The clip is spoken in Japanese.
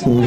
そう